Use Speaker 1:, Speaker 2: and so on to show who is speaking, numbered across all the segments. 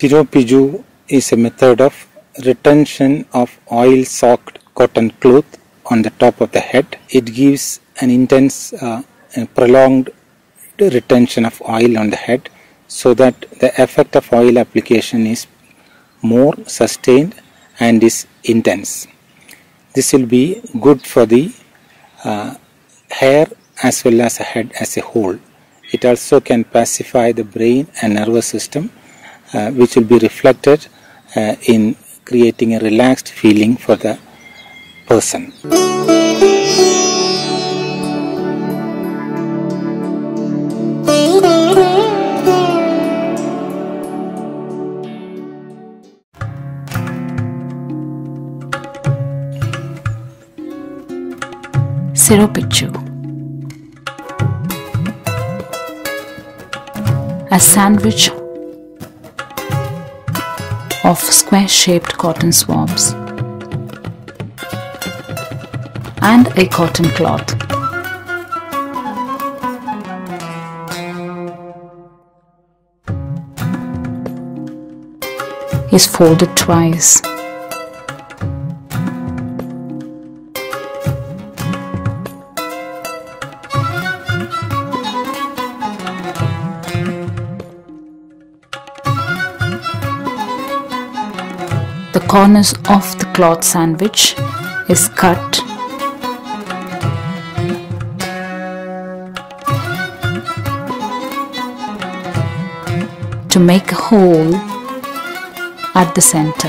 Speaker 1: Siropichu is a method of retention of oil soaked cotton cloth on the top of the head. It gives an intense uh, and prolonged retention of oil on the head so that the effect of oil application is more sustained and is intense. This will be good for the uh, hair as well as the head as a whole. It also can pacify the brain and nervous system, uh, which will be reflected uh, in creating a relaxed feeling for the person.
Speaker 2: Siropichu. A sandwich of square shaped cotton swabs and a cotton cloth. Is folded twice. Corners of the cloth sandwich is cut to make a hole at the center.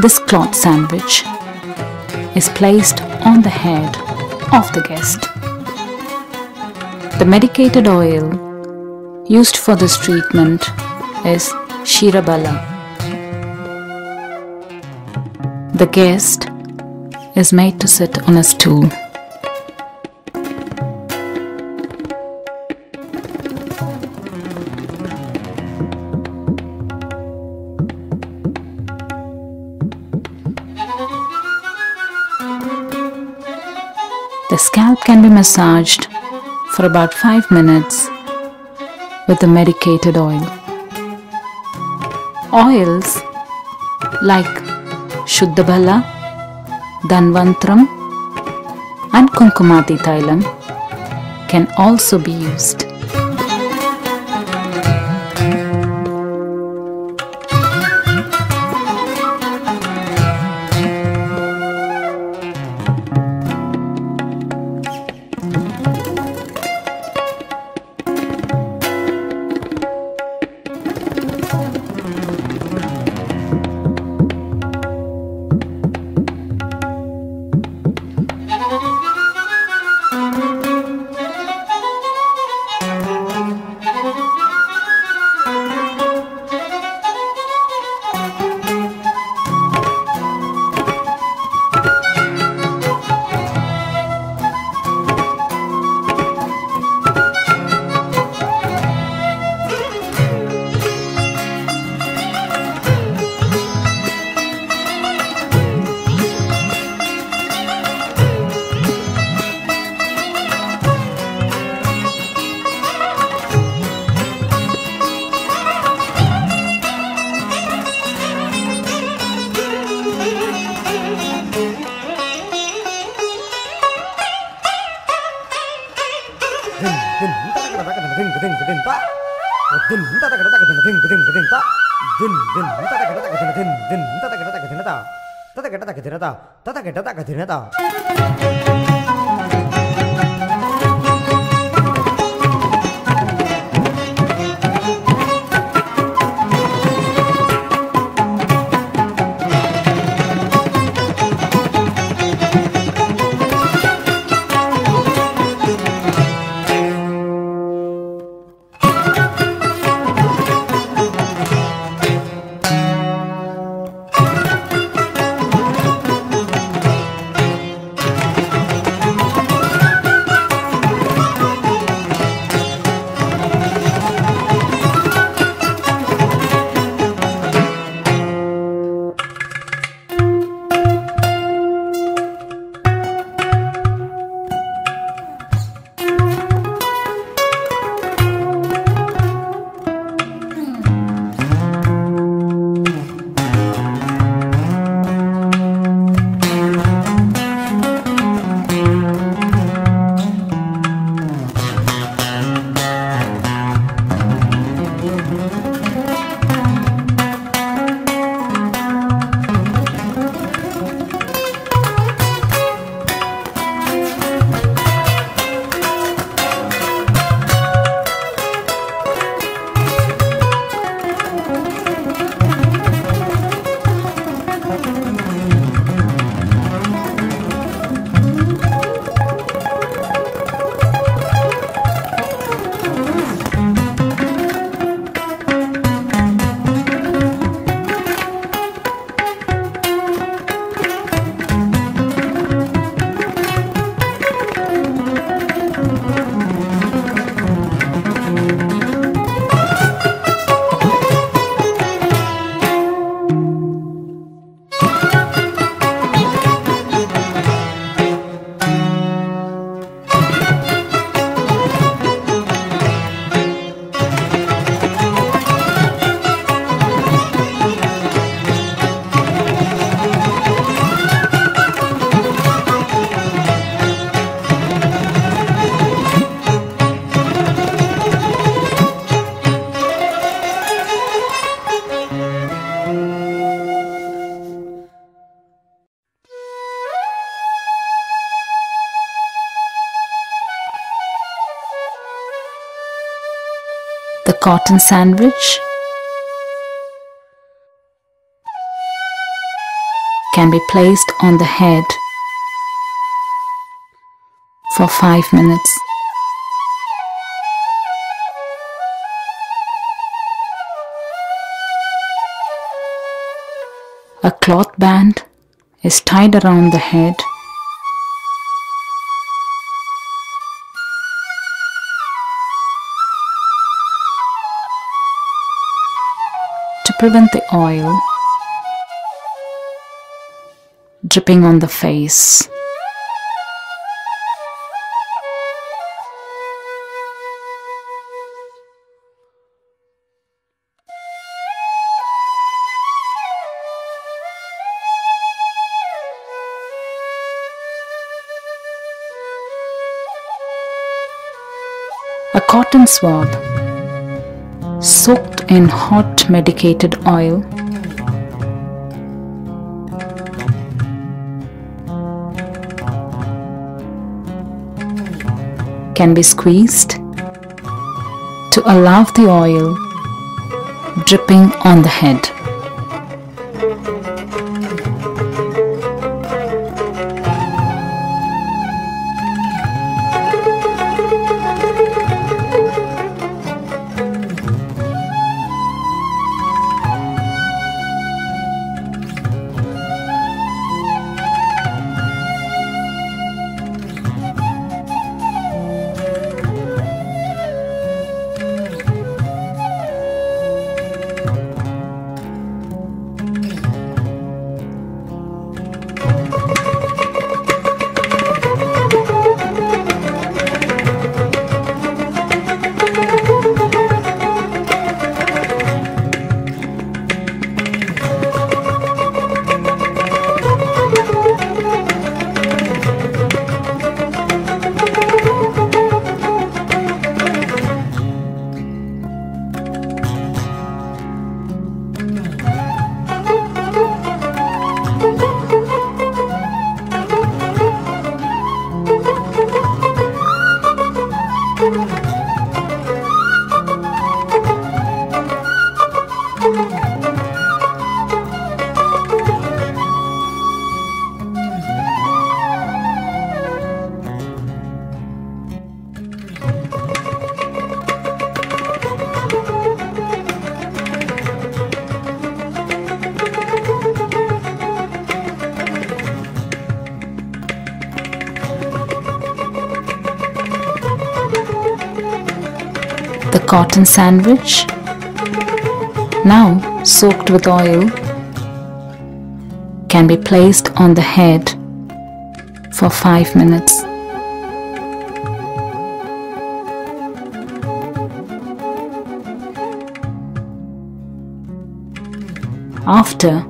Speaker 2: This cloth sandwich is placed on the head of the guest. The medicated oil used for this treatment is Ksheerabala. The guest is made to sit on a stool. The scalp can be massaged for about 5 minutes with the medicated oil. Oils like Shuddhabala, Danvantram and Kumkumadi Thailam can also be used. कथिनता तथा घटता कथिनता cotton sandwich can be placed on the head for 5 minutes. A cloth band is tied around the head prevent the oil dripping on the face. A cotton swab soaked in hot medicated oil can be squeezed to allow the oil dripping on the head. The cotton sandwich, now soaked with oil, can be placed on the head for 5 minutes. After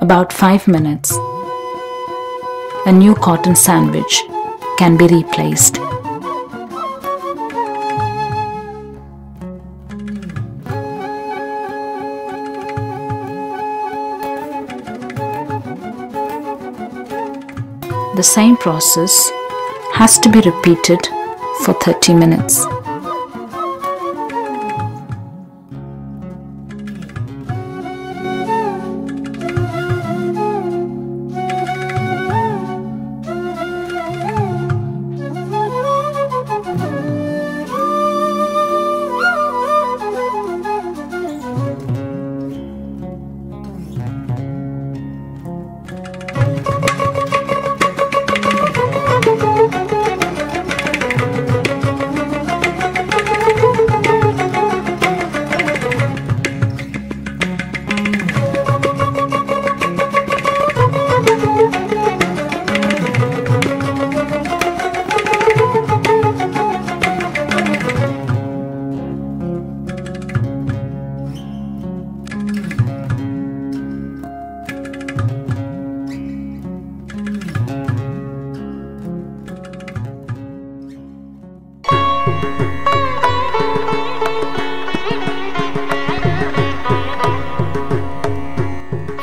Speaker 2: about 5 minutes, a new cotton sandwich can be replaced. The same process has to be repeated for 30 minutes.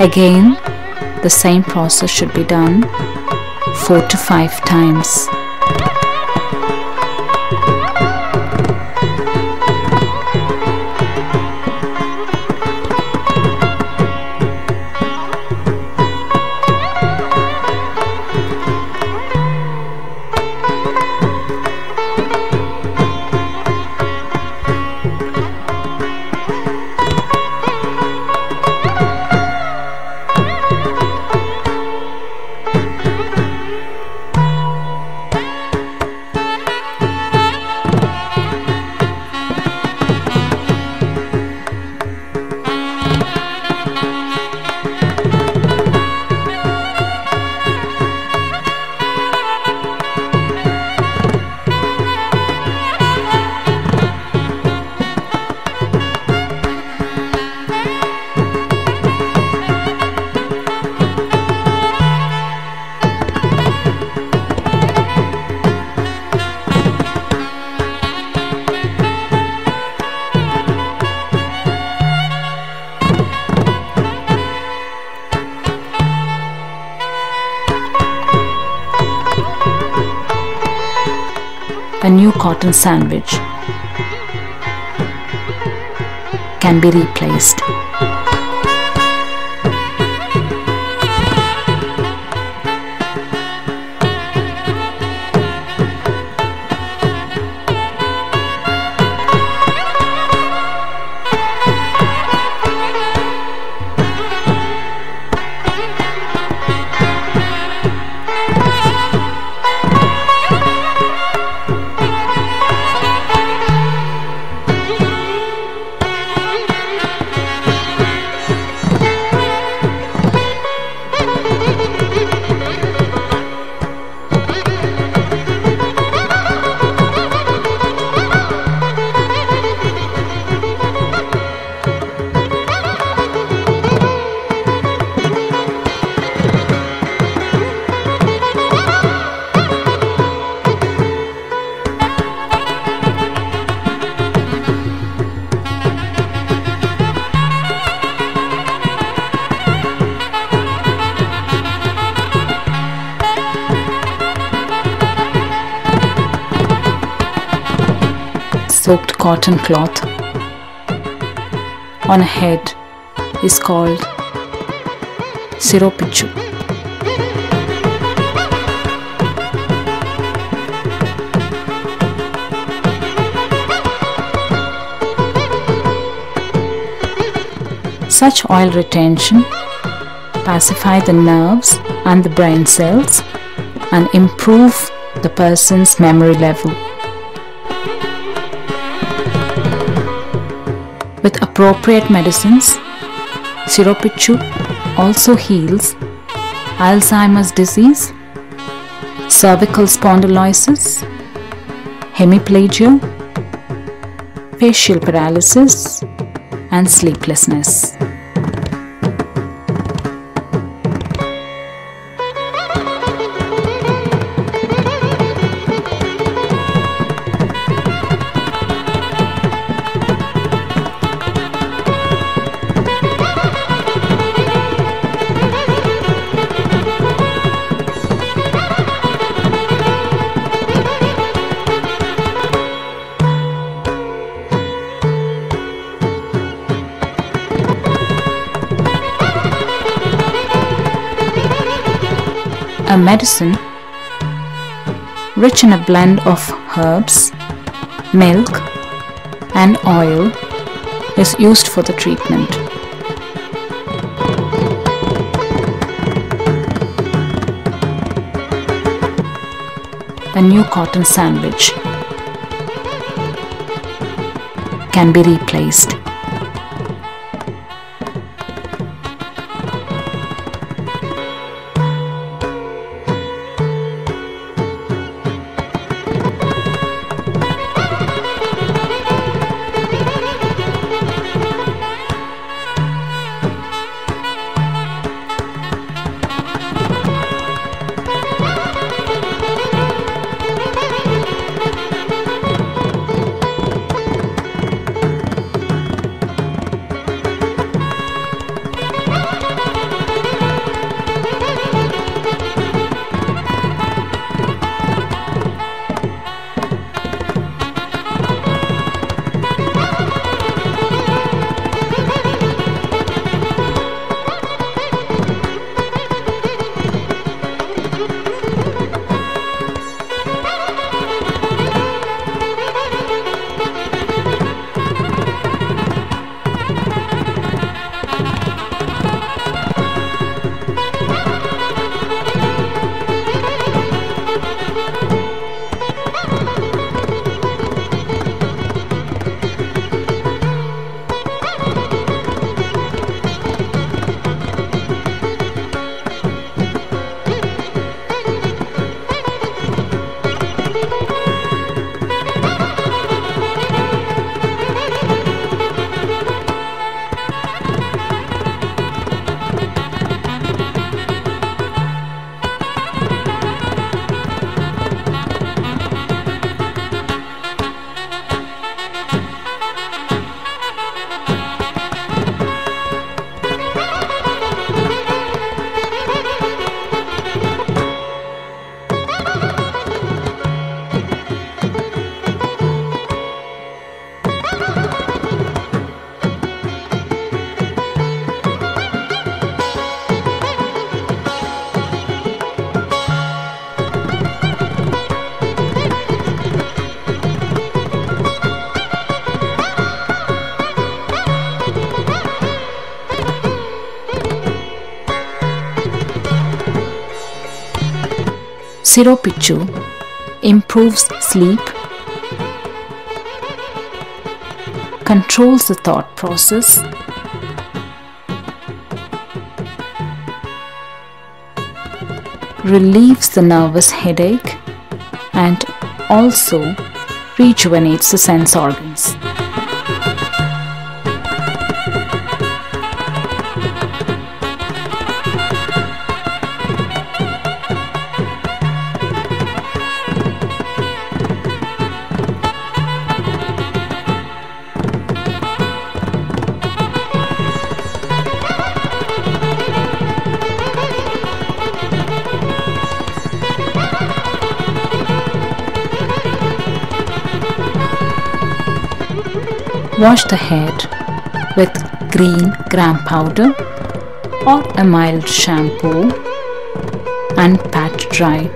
Speaker 2: Again, the same process should be done 4 to 5 times. A new cotton sandwich can be replaced. Soaked cotton cloth on a head is called siropichu. Such oil retention pacify the nerves and the brain cells and improve the person's memory level. With appropriate medicines, Siropichu also heals Alzheimer's disease, cervical spondylosis, hemiplegia, facial paralysis, and sleeplessness. A medicine rich in a blend of herbs, milk, and oil is used for the treatment. A new cotton sandwich can be replaced. Siropichu improves sleep, controls the thought process, relieves the nervous headache, and also rejuvenates the sense organs. Wash the head with green gram powder or a mild shampoo and pat dry.